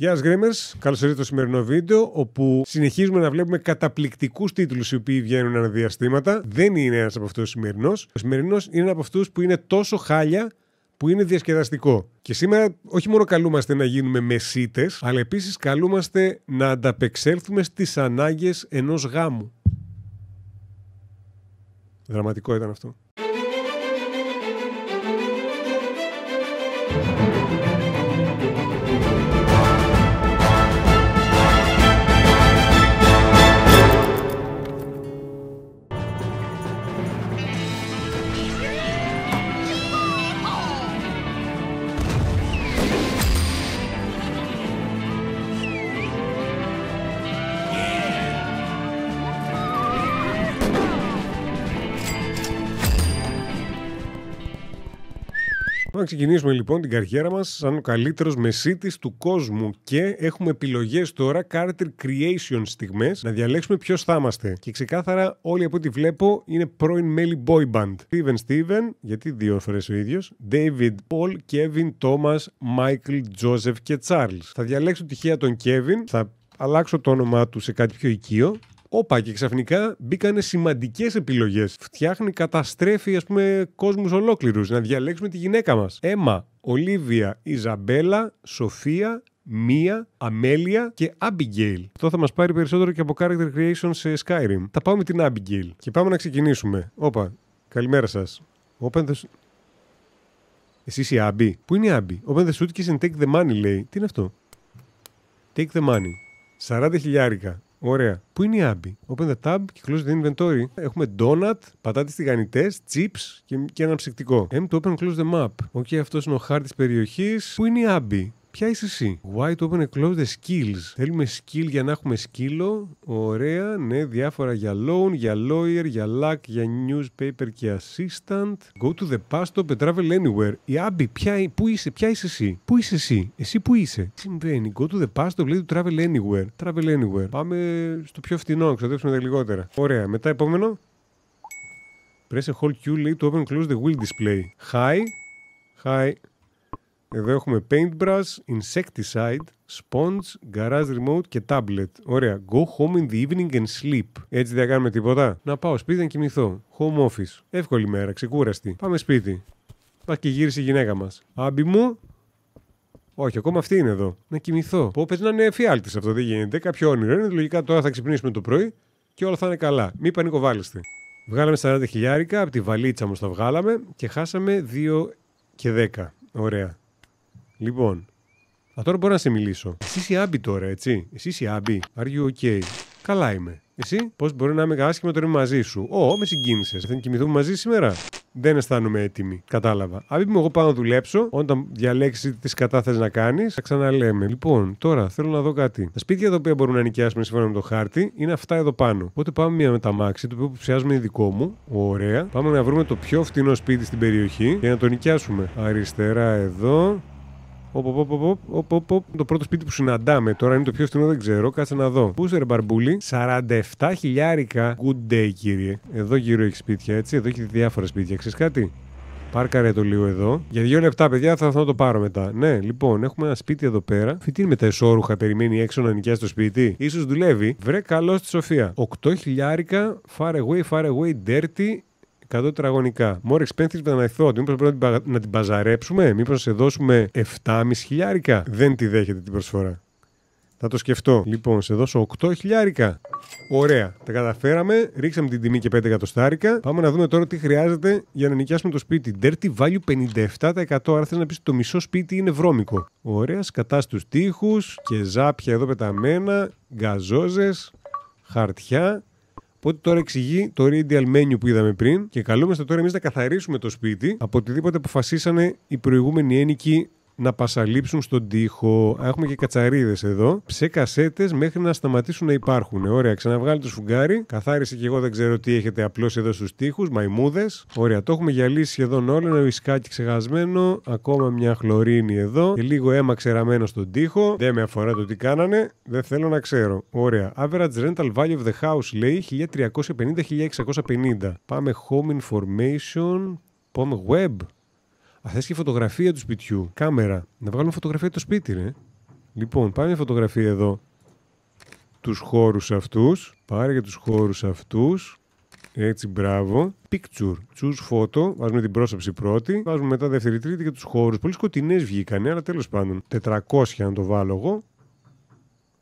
Γεια σας, Γκρέμερς. Καλώς ήρθατε στο σημερινό βίντεο, όπου συνεχίζουμε να βλέπουμε καταπληκτικούς τίτλους οι οποίοι βγαίνουν αναδιαστήματα. Δεν είναι ένας από αυτούς ο σημερινός. Ο σημερινός είναι ένας από αυτούς που είναι τόσο χάλια που είναι διασκεδαστικό. Και σήμερα όχι μόνο καλούμαστε να γίνουμε μεσίτες, αλλά επίσης καλούμαστε να ανταπεξέλθουμε στις ανάγκες ενός γάμου. Δραματικό ήταν αυτό. Να ξεκινήσουμε λοιπόν την καριέρα μας σαν ο καλύτερος μεσίτης του κόσμου και έχουμε επιλογές τώρα character creation στιγμές να διαλέξουμε ποιος θα είμαστε. Και ξεκάθαρα όλοι από ό,τι βλέπω είναι πρώην μέλη boy band. Steven Steven, γιατί δύο φορές ο ίδιος, David, Paul, Kevin, Thomas, Michael, Joseph και Charles. Θα διαλέξω τυχαία τον Kevin, θα αλλάξω το όνομά του σε κάτι πιο οικείο Όπα και ξαφνικά μπήκανε σημαντικές επιλογές. Φτιάχνει, καταστρέφει ας πούμε κόσμους ολόκληρους. Να διαλέξουμε τη γυναίκα μας. Έμα, Ολίβια, Ιζαμπέλα, Σοφία, Μία, Αμέλεια και Abigail. Αυτό θα μας πάρει περισσότερο και από character creation σε Skyrim. Θα πάμε με την Abigail και πάμε να ξεκινήσουμε. Όπα, καλημέρα σας. Open the... Εσύ είσαι η Abby. Πού είναι η Abby. Open the suitcase and take the money, λέει. Τι είναι αυτό; Take the money. 40 χιλιάρικα. Ωραία. Πού είναι η Abby; Open the tab και close the inventory. Έχουμε donut, πατάτες τηγανιτές, chips και, και ένα αναψυκτικό. M to open close the map. OK, okay, αυτός είναι ο χάρτης περιοχής. Πού είναι η Abby; Ποια είσαι εσύ; Y to open and close the skills. Θέλουμε skill για να έχουμε σκύλο. Ωραία, ναι, διάφορα για loan, για lawyer, για luck, για newspaper και assistant. Go to the past stop and travel anywhere. Η Άμπη, ποια, πού είσαι, ποια είσαι εσύ; Πού είσαι εσύ, εσύ πού είσαι; Τι συμβαίνει; Go to the past stop λέει to travel anywhere. Travel anywhere. Πάμε στο πιο φθηνό, να ξοδέψουμε τα λιγότερα. Ωραία, μετά επόμενο. Press a hold Q λέει to open and close the wheel display. Hi. Hi. Εδώ έχουμε paintbrush, insecticide, sponge, garage remote και tablet. Ωραία. Go home in the evening and sleep. Έτσι δεν κάνουμε τίποτα; Να πάω σπίτι να κοιμηθώ. Home office. Εύκολη μέρα, ξεκούραστη. Πάμε σπίτι. Πας και γύρισε η γυναίκα μας. Άμπι μου. Όχι, ακόμα αυτή είναι εδώ. Να κοιμηθώ. Πω, πες να είναι εφιάλτης αυτό, δεν γίνεται. Κάποιο όνειρο είναι. Λογικά τώρα θα ξυπνήσουμε το πρωί και όλα θα είναι καλά. Μην πανικοβάλλεστε. Βγάλαμε 40 χιλιάρικα, από τη βαλίτσα μου τα βγάλαμε και χάσαμε 2 και 10. Ωραία. Λοιπόν, α, τώρα μπορώ να σε μιλήσω. Εσύ είσαι άμπι τώρα, έτσι; Εσύ είσαι άμπι. Are you okay? Καλά είμαι. Εσύ, πώς μπορεί να είμαι άσχημα τώρα μαζί σου; Ω, με συγκίνησες. Δεν κοιμηθούμε μαζί σήμερα; Δεν αισθάνομαι έτοιμη. Κατάλαβα. Αν μου, εγώ πάω να δουλέψω, όταν διαλέξεις τι κατά θες να κάνεις, θα ξαναλέμε. Λοιπόν, τώρα θέλω να δω κάτι. Τα σπίτια τα οποία μπορούμε να νοικιάσουμε σύμφωνα με το χάρτη είναι αυτά εδώ πάνω. Οπότε πάμε μία με τα μάξι, το οποίο ψιάζουμε δικό μου. Ωραία. Πάμε να βρούμε το πιο φτηνό σπίτι στην περιοχή για να το νοικιάσουμε. Αριστερά εδώ. Το πρώτο σπίτι που συναντάμε τώρα είναι το πιο φθηνό, δεν ξέρω. Κάτσε να δω. Πού είσαι, μπαρμπούλι. 47 χιλιάρικα. Good day, κύριε. Εδώ γύρω έχει σπίτια, έτσι. Εδώ έχει διάφορα σπίτια. Ξέρεις κάτι; Πάρκαρε το λίγο εδώ. Για δύο λεπτά, παιδιά, θα, θα το πάρω μετά. Ναι, λοιπόν, έχουμε ένα σπίτι εδώ πέρα. Φοιτή με τα εσόρουχα, περιμένει έξω να νοικιάσει το σπίτι. σω δουλεύει. Βρε καλός στη Σοφία. 8 χιλιάρικα, far away, far away, dirty, 100 τετραγωνικά. More expensive than I thought. Μήπως πρέπει να την παζαρέψουμε, Μήπως να σε δώσουμε 7,5 χιλιάρικα. Δεν τη δέχεται την προσφορά. Θα το σκεφτώ. Λοιπόν, σε δώσω 8 χιλιάρικα. Ωραία. Τα καταφέραμε. Ρίξαμε την τιμή και 5 εκατοστάρικα. Πάμε να δούμε τώρα τι χρειάζεται για να νοικιάσουμε το σπίτι. Dirty value 57%. Άρα θες να πεις το μισό σπίτι είναι βρώμικο. Ωραία. Σκατάς στου τοίχους και ζάπια εδώ πεταμένα. Γκαζόζες. Χαρτιά. Οπότε τώρα εξηγεί το radial menu που είδαμε πριν και καλούμαστε τώρα εμείς να καθαρίσουμε το σπίτι από οτιδήποτε αποφασίσανε οι προηγούμενοι ένοικοι να πασαλείψουν στον τοίχο. Έχουμε και κατσαρίδες εδώ. Ψε κασέτες μέχρι να σταματήσουν να υπάρχουν. Ωραία, ξαναβγάλει το σφουγγάρι. Καθάρισε και εγώ δεν ξέρω τι έχετε απλώσει εδώ στους τοίχους. Μαϊμούδες. Ωραία, το έχουμε γυαλίσει σχεδόν όλο. Ένα βισκάκι ξεχασμένο. Ακόμα μια χλωρίνη εδώ. Και λίγο αίμα ξεραμένο στον τοίχο. Δεν με αφορά το τι κάνανε. Δεν θέλω να ξέρω. Ωραία. Average rental value of the house λέει 1350-1650. Πάμε home information. Πάμε web. Α, θες και φωτογραφία του σπιτιού. Κάμερα. Να βγάλουμε φωτογραφία του σπίτι, ρε. Λοιπόν, πάμε μια φωτογραφία εδώ. Τους χώρους αυτούς. Πάρε για τους χώρους αυτούς. Έτσι, μπράβο. Picture. Choose photo. Βάζουμε την πρόσωψη πρώτη. Βάζουμε μετά δεύτερη, τρίτη και τους χώρους. Πολύ σκοτεινές βγήκανε, αλλά τέλος πάντων. 400 να το βάλω εγώ.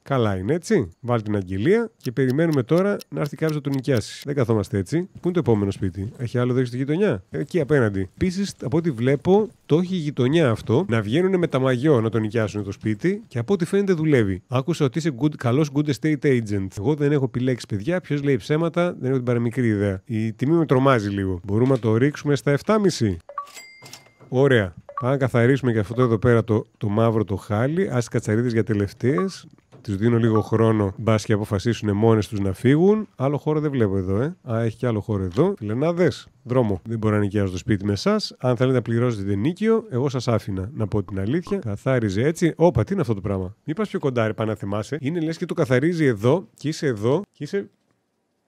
Καλά είναι έτσι. Βάλει την αγγελία και περιμένουμε τώρα να έρθει κάποιος να τον νοικιάσει. Δεν καθόμαστε έτσι. Πού είναι το επόμενο σπίτι, Έχει άλλο δέξι στη γειτονιά; Εκεί απέναντι. Επίσης, από ό,τι βλέπω, το έχει η γειτονιά αυτό να βγαίνουν με τα μαγιό να τον νοικιάσουν το σπίτι και από ό,τι φαίνεται δουλεύει. Άκουσα ότι είσαι good, καλός good estate agent. Εγώ δεν έχω επιλέξει παιδιά. Ποιος λέει ψέματα, δεν έχω την παραμικρή ιδέα. Η τιμή με τρομάζει λίγο. Μπορούμε να το ρίξουμε στα 7,5. Ωραία. Πάμε να καθαρίσουμε και αυτό εδώ πέρα το, το μαύρο το χάλι. Α κατσαρίδες για τελευταίες. Τους δίνω λίγο χρόνο, μπα και αποφασίσουν μόνες τους να φύγουν. Άλλο χώρο δεν βλέπω εδώ, ε. Α, έχει και άλλο χώρο εδώ. Φιλενάδε, δρόμο. Δεν μπορώ να νοικιάσω το σπίτι με εσάς. Αν θέλετε να πληρώσετε νίκιο, εγώ σας άφηνα να πω την αλήθεια. Καθάριζε έτσι. Όπα, τι είναι αυτό το πράγμα; Μην πας πιο κοντά, ρε, πάνε να θυμάσαι. Είναι λες και το καθαρίζει εδώ και είσαι εδώ και είσαι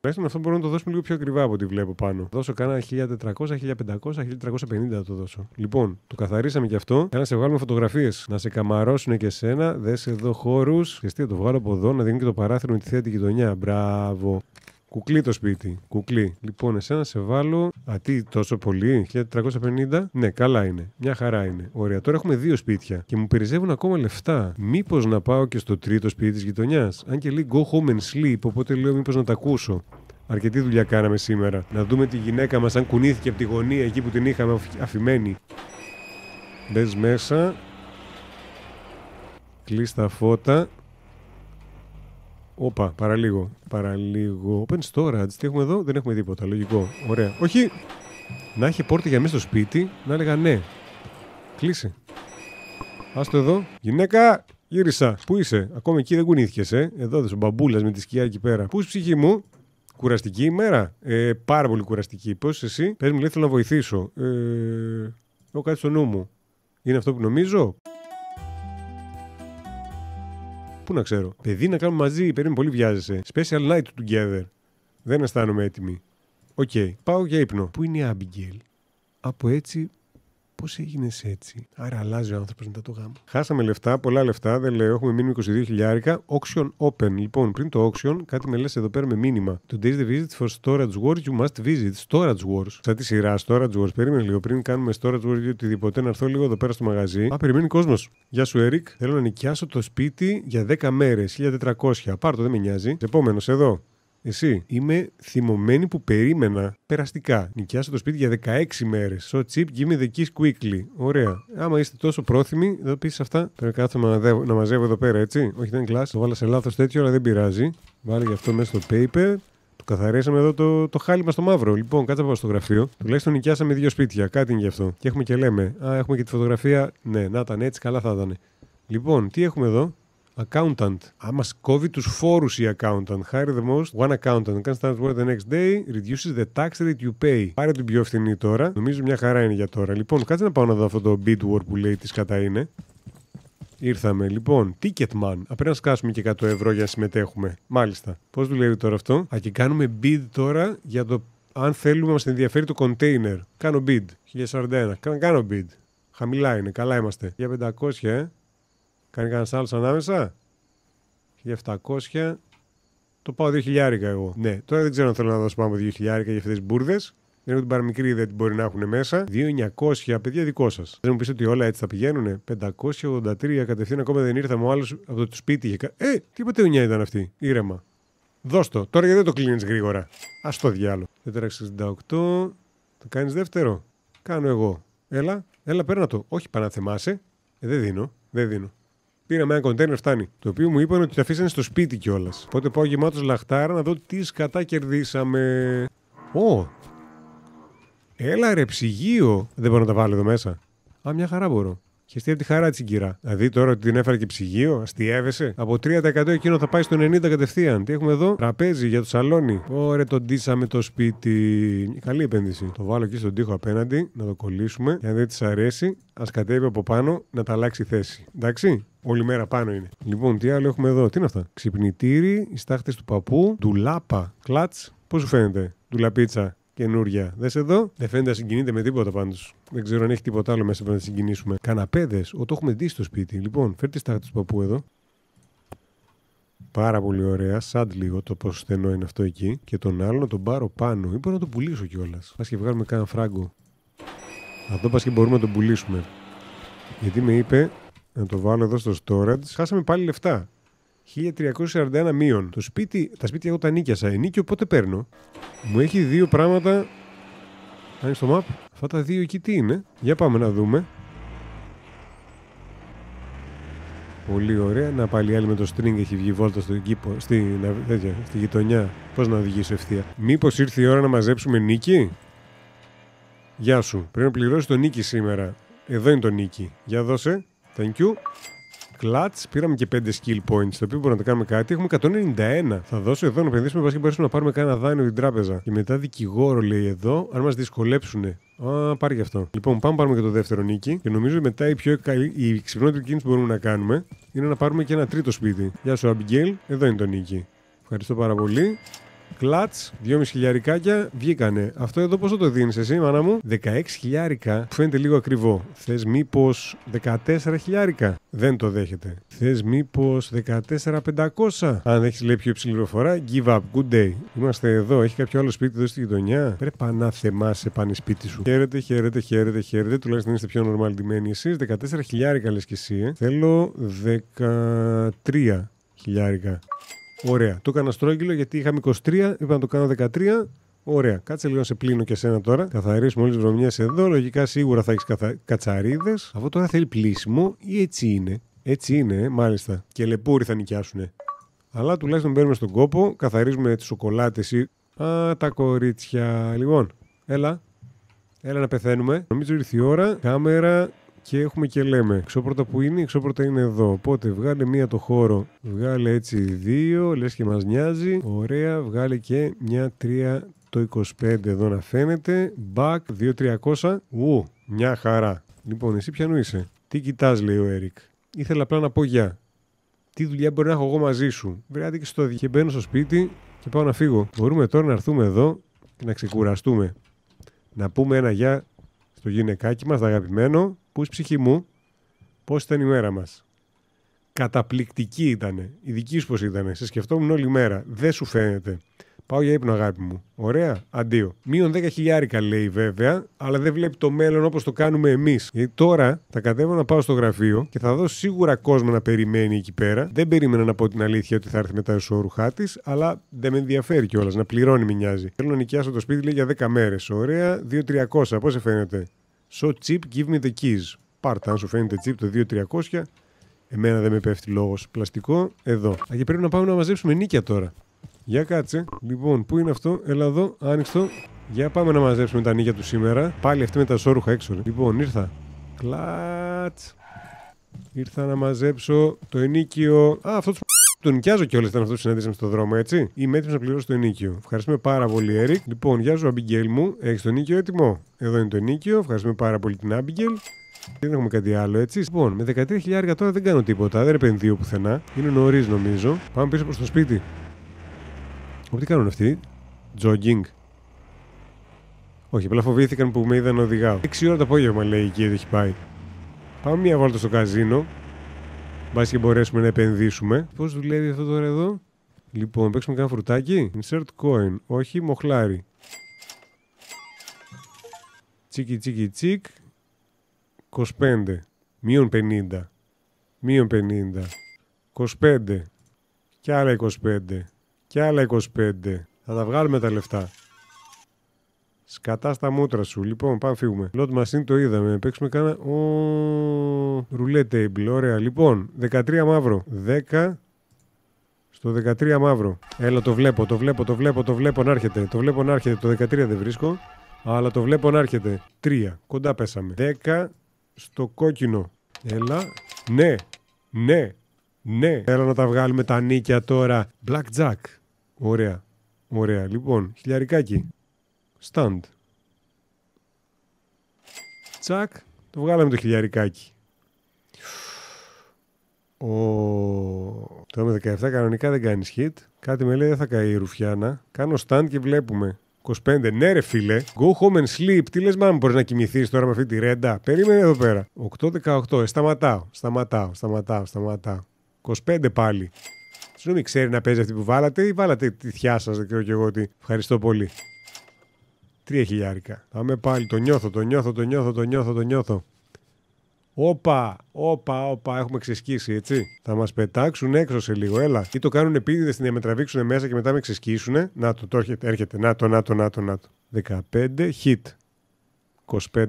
Τουλάχιστον αυτό μπορούμε να το δώσουμε λίγο πιο ακριβά από ό,τι βλέπω πάνω. Δώσω κάνα 1400, 1500, 1350 θα το δώσω. Λοιπόν, το καθαρίσαμε και αυτό. Ένα να σε βγάλουμε φωτογραφίες. Να σε καμαρώσουν και σένα. Δες εδώ χώρους. Και τι, το βγάλω από εδώ να δίνει και το παράθυρο με τη θέα τη γειτονιά. Μπράβο. Κουκλί το σπίτι. Κουκλί. Λοιπόν, εσένα σε βάλω. Α, τι τόσο πολύ, 1450. Ναι, καλά είναι. Μια χαρά είναι. Ωραία. Τώρα έχουμε δύο σπίτια και μου περισσεύουν ακόμα λεφτά. Μήπως να πάω και στο τρίτο σπίτι της γειτονιάς; Αν και λέει go home and sleep, οπότε λέω μήπως να τα ακούσω. Αρκετή δουλειά κάναμε σήμερα. Να δούμε τη γυναίκα μας αν κουνήθηκε από τη γωνία εκεί που την είχαμε αφημένη. Μπες μέσα. Κλείς τα φώτα. Όπα, παραλίγο. Παραλίγο. Open storage. Τι έχουμε εδώ, δεν έχουμε τίποτα. Λογικό. Ωραία. Όχι. Να έχει πόρτα για μέσα στο σπίτι, να έλεγα ναι. Κλείσε. Άστο εδώ. Γυναίκα, γύρισα. Πού είσαι, ακόμα εκεί δεν κουνήθηκες, ε. Εδώ δεν μπαμπούλας με τη σκιά εκεί πέρα. Πού ψυχή μου, Κουραστική ημέρα. Ε, πάρα πολύ κουραστική. Πώς εσύ, πες μου, λέει, θέλω να βοηθήσω. Ε, έχω κάτι στο νου μου. Είναι αυτό που νομίζω; Πού να ξέρω. Παιδί να κάνουμε μαζί, περίμενε πολύ βιάζεσαι. Special night together. Δεν αισθάνομαι έτοιμη. OK, okay. πάω για ύπνο. Πού είναι η Abigail. Από έτσι Πώς έγινε έτσι; Άρα αλλάζει ο άνθρωπος μετά το γάμο. Χάσαμε λεφτά, πολλά λεφτά, δεν λέω. Έχουμε μείνει 22 χιλιάρικα. Auction open. Λοιπόν, πριν το auction, κάτι με λες εδώ πέρα με μήνυμα. Today's the visit for storage wars you must visit. Storage wars. Σαν τη σειρά storage wars. Περίμενε λίγο πριν κάνουμε storage wars ή οτιδήποτε να έρθω λίγο εδώ πέρα στο μαγαζί. Α, περιμένει κόσμος. Γεια σου, Eric. Θέλω να νοικιάσω το σπίτι για 10 μέρες. 1400. Πάρτο, δεν με νοιάζει. Επόμενος εδώ. Εσύ. Είμαι θυμωμένη που περίμενα περαστικά. Νοικιάσω το σπίτι για 16 μέρες. So cheap, give me the keys quickly. Ωραία. Άμα είστε τόσο πρόθυμοι, εδώ πεις αυτά. Πρέπει να κάθομαι να, να μαζεύω εδώ πέρα, έτσι. Όχι, δεν είναι κλάσ. Το βάλα σε λάθος τέτοιο, αλλά δεν πειράζει. Βάλε γι' αυτό μέσα στο paper. Το καθαρίσαμε εδώ το, το χάλιμα στο μαύρο. Λοιπόν, κάτσε από στο γραφείο. Τουλάχιστον νοικιάσαμε δύο σπίτια. Κάτι είναι γι' αυτό. Και έχουμε και λέμε. Α, έχουμε και τη φωτογραφία. Ναι, να ήταν έτσι, καλά θα ήταν. Λοιπόν, τι έχουμε εδώ; Accountant. Άμα κόβει τους φόρους η accountant. Hire the most one accountant. Can start work the next day. Reduces the tax rate you pay. Πάρε την πιο φθηνή τώρα. Νομίζω μια χαρά είναι για τώρα. Λοιπόν, κάτσε να πάω να δω αυτό το bid war που λέει τι κατά είναι. Ήρθαμε. Λοιπόν, Ticketman. Απ' να σκάσουμε και 100 ευρώ για να συμμετέχουμε. Μάλιστα. Πώς δουλεύει τώρα αυτό; Α, και κάνουμε bid τώρα για το αν θέλουμε, μας ενδιαφέρει το container. Κάνω bid. 1041. Κάνω, κάνω bid. Χαμηλά είναι. Καλά είμαστε. Για 500, ε. Κάνει κανένας άλλος ανάμεσα; 1700. Το πάω 2.000 εγώ. Ναι, τώρα δεν ξέρω αν θέλω να δώσω πάνω από 2.000 για αυτές τις μπουρδες. Δεν έχω την παραμικρή ιδέα τι μπορεί να έχουν μέσα. 2.900, παιδιά δικό σας. Δεν μου πεις ότι όλα έτσι θα πηγαίνουν. 583 κατευθείαν ακόμα δεν ήρθαμε. Ο άλλος από το σπίτι είχε. Ε, τι πατεωνιά ήταν αυτή. Ήρεμα. Δώσ' το. Τώρα γιατί δεν το κλείνεις γρήγορα; Α το διάλο. 468. Το κάνεις δεύτερο; Κάνω εγώ. Έλα, έλα, παίρνα το. Όχι, παναθεμάσαι. Ε, δεν δίνω. Δεν δίνω. Πήραμε ένα κοντέινερ, φτάνει. Το οποίο μου είπαν ότι το αφήσανε στο σπίτι κιόλας. Οπότε πάω γεμάτος λαχτάρα να δω τι σκατά κερδίσαμε. Ω! Έλα ρε, ψυγείο. Δεν μπορώ να τα βάλω εδώ μέσα. Α, μια χαρά μπορώ. Χεστεί από τη χαρά τη κυρία. Δηλαδή τώρα ότι την έφερε και ψυγείο, αστείευεσαι. Από 3% εκείνο θα πάει στο 90% κατευθείαν. Τι έχουμε εδώ, τραπέζι για το σαλόνι. Ωραία, τον ντύσαμε το σπίτι. Καλή επένδυση. Το βάλω εκεί στον τοίχο απέναντι, να το κολλήσουμε. Και αν δεν της αρέσει, ας κατέβει από πάνω να τα αλλάξει θέση. Εντάξει; Όλη μέρα πάνω είναι. Λοιπόν, τι άλλο έχουμε εδώ, τι είναι αυτά; Ξυπνητήρι, οι στάχτες του παππού, ντουλάπα, κλατς. Πώς σου φαίνεται, ντουλαπίτσα Καινούρια. Δες εδώ. Δεν φαίνεται να συγκινείται με τίποτα πάντως. Δεν ξέρω αν έχει τίποτα άλλο μέσα που να συγκινήσουμε. Καναπέδες. Ο, το έχουμε δει στο σπίτι. Λοιπόν, φέρτε στα του παππού εδώ. Πάρα πολύ ωραία. Σαν λίγο το πόσο στενό είναι αυτό εκεί. Και τον άλλο να τον πάρω πάνω. Ή μπορώ να τον πουλήσω κιόλας. Πας και βγάλουμε κάνα φράγκο. Αυτό πας και μπορούμε να τον πουλήσουμε. Γιατί με είπε να το βάλω εδώ στο storage. Χάσαμε πάλι λεφτά. 1341 μείον. Το σπίτι, τα σπίτια εγώ τα νίκιασα. Ενίκιο πότε παίρνω; Μου έχει δύο πράγματα. Αν στο map. Αυτά τα δύο εκεί τι είναι; Για πάμε να δούμε. Πολύ ωραία. Να πάλι άλλη με το string έχει βγει βόλτα στο κήπο, στη, τέτοια, στη γειτονιά. Πώς να οδηγήσω ευθεία. Μήπως ήρθε η ώρα να μαζέψουμε νίκη; Γεια σου. Πρέπει να πληρώσεις το νίκη σήμερα. Εδώ είναι το νίκη. Για δώσε. Thank you. Κλατ, πήραμε και 5 skill points, το οποίο μπορούμε να το κάνουμε κάτι. Έχουμε 191. Θα δώσω εδώ να επενδύσουμε, πα και μπορέσουμε να πάρουμε κανένα δάνειο την τράπεζα. Και μετά δικηγόρο λέει εδώ, αν μας δυσκολέψουν. Α, πάρει και αυτό. Λοιπόν, πάμε πάρουμε και το δεύτερο νίκη. Και νομίζω μετά η πιο καλή, η ξυπνότερη κίνηση που μπορούμε να κάνουμε είναι να πάρουμε και ένα τρίτο σπίτι. Γεια σου, Abigail. Εδώ είναι το νίκη. Ευχαριστώ πάρα πολύ. Κλατς, 2,5 χιλιαρικάκια βγήκανε. Αυτό εδώ πόσο το δίνεις εσύ, μάνα μου; 16 χιλιάρικα. Φαίνεται λίγο ακριβό. Θες μήπως 14 χιλιάρικα; Δεν το δέχεται. Θες μήπως 14,500. Αν έχεις λέει πιο υψηλή φορά, give up. Good day. Είμαστε εδώ. Έχει κάποιο άλλο σπίτι εδώ στη γειτονιά; Πρέπει να θεμάσαι πάνε σπίτι σου. Χαίρετε, χαίρετε, χαίρετε, χαίρετε. Τουλάχιστον είστε πιο normal ντυμένοι εσείς. 14 χιλιάρικα λες και εσύ. Ε. Θέλω 13 χιλιάρικα. Ωραία. Το έκανα στρόγγυλο γιατί είχαμε 23, είπα να το κάνω 13. Ωραία. Κάτσε λίγο να σε πλύνω και σένα τώρα. Καθαρίσουμε όλε τι βρωμιέ εδώ. Λογικά σίγουρα θα έχεις καθα... κατσαρίδες. Αυτό τώρα θέλει πλήσιμο ή έτσι είναι; Έτσι είναι, ε, μάλιστα. Και λεπούρι θα νοικιάσουνε. Αλλά τουλάχιστον μπαίνουμε στον κόπο, καθαρίζουμε τις σοκολάτες ή. Α, τα κορίτσια. Λοιπόν, έλα. Έλα να πεθαίνουμε. Νομίζω ήρθε η ώρα. Κάμερα και έχουμε και λέμε. Εξώπορτα που είναι, εξώπορτα είναι εδώ. Οπότε βγάλε μία το χώρο. Βγάλε έτσι δύο, λες και μας νοιάζει. Ωραία, βγάλε και μια τρία το 25 εδώ να φαίνεται. Back 2300. Ου, μια χαρά. Λοιπόν, εσύ ποιανού είσαι; Τι κοιτάς, λέει ο Έρικ; Ήθελα απλά να πω γεια. Τι δουλειά μπορεί να έχω εγώ μαζί σου; Βρέατε και στο και μπαίνω στο σπίτι και πάω να φύγω. Μπορούμε τώρα να έρθουμε εδώ και να ξεκουραστούμε. Να πούμε ένα γεια στο γυναικάκι μας, το αγαπημένο, Πού ψυχή μου, πώς ήταν η μέρα μας. Καταπληκτική ήταν. Η δική σου πώς ήταν. Σε σκεφτόμουν όλη μέρα. Δεν σου φαίνεται. Πάω για ύπνο, αγάπη μου. Ωραία, αντίο. Μείον 10 χιλιάρικα λέει βέβαια, αλλά δεν βλέπει το μέλλον όπως το κάνουμε εμείς. Γιατί τώρα θα κατέβω να πάω στο γραφείο και θα δω σίγουρα κόσμο να περιμένει εκεί πέρα. Δεν περίμενα να πω την αλήθεια ότι θα έρθει μετά ο σώρουχά τη, αλλά δεν με ενδιαφέρει κιόλας να πληρώνει, με νοιάζει. Θέλω να νοικιάσω το σπίτι λέει για 10 μέρες. Ωραία, 2-300. Πώς σε φαίνεται; So cheap, give me the keys. Πάρτα, αν σου φαίνεται cheap το 2300. Εμένα δεν με πέφτει λόγος. Πλαστικό, εδώ. Α, και πρέπει να πάμε να μαζέψουμε νίκια τώρα. Για κάτσε. Λοιπόν, πού είναι αυτό, έλα εδώ, άνοιξτο. Για πάμε να μαζέψουμε τα νίκια του σήμερα. Πάλι αυτή με τα σόρουχα έξω. Λοιπόν, ήρθα. Κλατ. Ήρθα να μαζέψω το ενίκιο. Α, αυτό τον νοικιάζω κιόλας ήταν αυτό που συναντήσαμε στον δρόμο, έτσι. Είμαι έτοιμος να πληρώσω το ενίκιο. Ευχαριστούμε πάρα πολύ, Έρικ. Λοιπόν, γεια σου, Αμπιγγέλ μου. Έχεις το νίκιο έτοιμο; Εδώ είναι το ενίκιο. Ευχαριστούμε πάρα πολύ την Αμπιγγέλ. Δεν έχουμε κάτι άλλο, έτσι. Λοιπόν, με 13.000 τώρα δεν κάνω τίποτα. Δεν επενδύω πουθενά. Είναι νωρίς, νομίζω. Πάμε πίσω προς το σπίτι. Ω, τι κάνουν αυτοί; Jogging. Όχι, απλά φοβήθηκαν που με είδαν να οδηγάω. 6 ώρα το απόγευμα λέει εκεί έχει πάει. Πάμε μια βόλτα στο καζίνο. Μπας και μπορέσουμε να επενδύσουμε. Πώς δουλεύει αυτό τώρα εδώ; Λοιπόν, παίξουμε κανένα φρουτάκι. Insert coin. Όχι, μοχλάρι. Τσίκι τσίκι τσίκ. 25. Μείον 50. Μείον 50. 25. Και άλλα 25. Και άλλα 25. Θα τα βγάλουμε τα λεφτά. Σκατά στα μούτρα σου. Λοιπόν, πάμε φύγουμε. Lot machine το είδαμε. Παίξουμε κάνα. Ο... Roulette table. Ωραία. Λοιπόν, 13 μαύρο. 10 στο 13 μαύρο. Έλα, το βλέπω, το βλέπω, το βλέπω, το βλέπω να έρχεται. Το βλέπω να έρχεται. Το 13 δεν βρίσκω. Αλλά το βλέπω να έρχεται. 3. Κοντά πέσαμε. 10 στο κόκκινο. Έλα. Ναι. Ναι. Ναι. Έλα να τα βγάλουμε τα νίκια τώρα. Blackjack. Ωραία. Ωραία. Λοιπόν, χιλιαρικάκι. Stand. Τσακ. Το βγάλαμε το χιλιαρικάκι. Ο... Τώρα με 17 κανονικά δεν κάνει hit. Κάτι με λέει δεν θα καεί η ρουφιάνα. Κάνω stand και βλέπουμε. 25. Ναι, ρε φίλε. Go home and sleep. Τι λες, μάμα, μπορείς να κοιμηθείς τώρα με αυτή τη ρέντα; Περίμενε εδώ πέρα. 8-18. Ε, σταματάω. Σταματάω. Σταματάω. Σταματάω. 25 πάλι. Συγγνώμη, ξέρει να παίζει αυτή που βάλατε ή βάλατε τη θιά σας, δεν ξέρω κι εγώ τι. Ευχαριστώ πολύ. Τρία χιλιάρικα. Πάμε πάλι. Το νιώθω, το νιώθω, το νιώθω, το νιώθω, το νιώθω. Όπα, όπα, όπα, έχουμε ξεσκίσει, έτσι. Θα μας πετάξουν έξω σε λίγο, έλα. Ή το κάνουν επίτηδες στην με τραβήξουν μέσα και μετά με ξεσκίσουν. Να το, το έρχεται, έρχεται. Να το, να το, να το, να το. 15, hit. 25.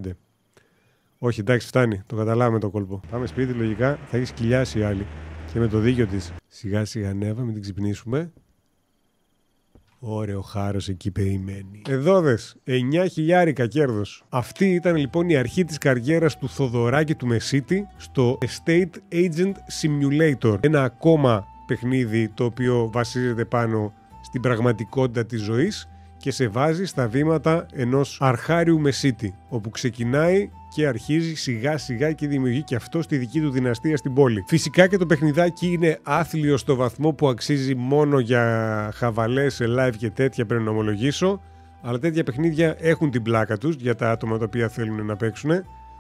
Όχι, εντάξει, φτάνει. Το καταλάβαμε το κόλπο. Πάμε σπίτι, λογικά θα έχεις κοιλιάσει η άλλη. Και με το δίκιο της. Σιγά σιγά νεύα, μην την ξυπνήσουμε. Ωραίο χάρος εκεί περιμένει. Εδώ δες, 9 χιλιάρικα κέρδος. Αυτή ήταν λοιπόν η αρχή της καριέρας του Θοδωράκη του Μεσίτη στο Estate Agent Simulator. Ένα ακόμα παιχνίδι το οποίο βασίζεται πάνω στην πραγματικότητα της ζωής και σε βάζει στα βήματα ενός αρχάριου Μεσίτη, όπου ξεκινάει και αρχίζει σιγά σιγά και δημιουργεί και αυτό στη δική του δυναστεία στην πόλη. Φυσικά και το παιχνιδάκι είναι άθλιο στο βαθμό που αξίζει μόνο για χαβαλές σε live και τέτοια πρέπει να ομολογήσω. Αλλά τέτοια παιχνίδια έχουν την πλάκα τους για τα άτομα τα οποία θέλουν να παίξουν.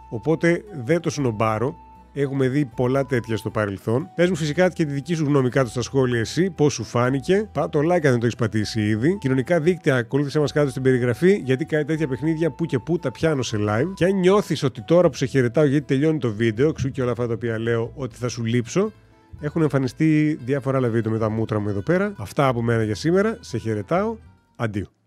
Οπότε δεν το σνομπάρω. Έχουμε δει πολλά τέτοια στο παρελθόν. Πες μου φυσικά και τη δική σου γνώμη κάτω στα σχόλια εσύ, πώς σου φάνηκε. Πά το like αν δεν το έχεις πατήσει ήδη. Κοινωνικά δίκτυα, ακολούθησε μας κάτω στην περιγραφή, γιατί κάτι τέτοια παιχνίδια που και που τα πιάνω σε live. Και αν νιώθεις ότι τώρα που σε χαιρετάω, γιατί τελειώνει το βίντεο, εξού και όλα αυτά τα οποία λέω, ότι θα σου λείψω, έχουν εμφανιστεί διάφορα άλλα βίντεο με τα μούτρα μου εδώ πέρα. Αυτά από μένα για σήμερα. Σε χαιρετάω. Αντίο.